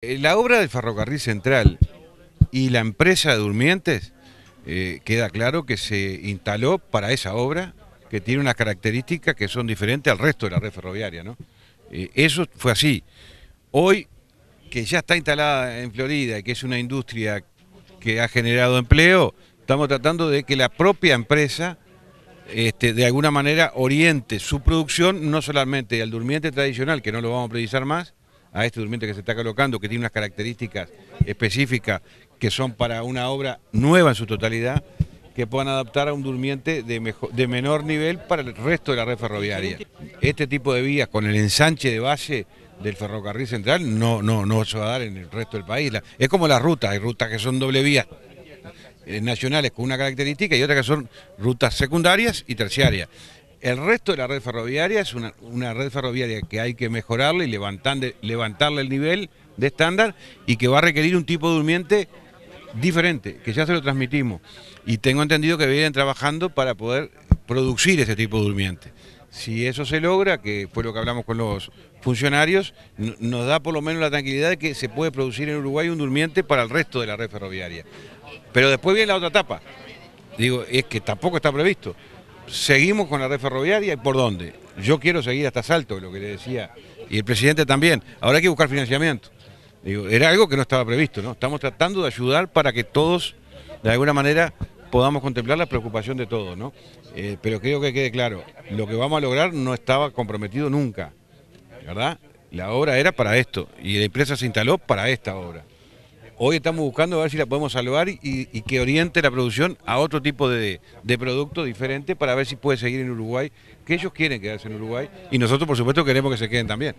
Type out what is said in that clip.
Eh, la obra del ferrocarril central y la empresa de durmientes, eh, queda claro que se instaló para esa obra que tiene unas características que son diferentes al resto de la red ferroviaria. ¿no? Eh, eso fue así. Hoy, que ya está instalada en Florida y que es una industria que ha generado empleo, estamos tratando de que la propia empresa este, de alguna manera oriente su producción no solamente al durmiente tradicional, que no lo vamos a precisar más, a este durmiente que se está colocando, que tiene unas características específicas que son para una obra nueva en su totalidad, que puedan adaptar a un durmiente de, de menor nivel para el resto de la red ferroviaria. Este tipo de vías con el ensanche de base del ferrocarril central no, no, no se va a dar en el resto del país. Es como las rutas, hay rutas que son doble vía eh, nacionales con una característica y otras que son rutas secundarias y terciarias. El resto de la red ferroviaria es una, red ferroviaria que hay que mejorarle y levantarle el nivel de estándar y que va a requerir un tipo de durmiente diferente, que ya se lo transmitimos. Y tengo entendido que vienen trabajando para poder producir ese tipo de durmiente. Si eso se logra, que fue lo que hablamos con los funcionarios, nos da por lo menos la tranquilidad de que se puede producir en Uruguay un durmiente para el resto de la red ferroviaria. Pero después viene la otra etapa. Digo, es que tampoco está previsto seguimos con la red ferroviaria y por dónde. Yo quiero seguir hasta Salto, lo que le decía, y el presidente también. Ahora hay que buscar financiamiento. Era algo que no estaba previsto, ¿no? Estamos tratando de ayudar para que todos, de alguna manera, podamos contemplar la preocupación de todos, ¿no? Eh, pero creo que quede claro, lo que vamos a lograr no estaba comprometido nunca, ¿verdad? La obra era para esto y la empresa se instaló para esta obra. Hoy estamos buscando a ver si la podemos salvar y, que oriente la producción a otro tipo de, de, producto diferente para ver si puede seguir en Uruguay, que ellos quieren quedarse en Uruguay y nosotros por supuesto queremos que se queden también.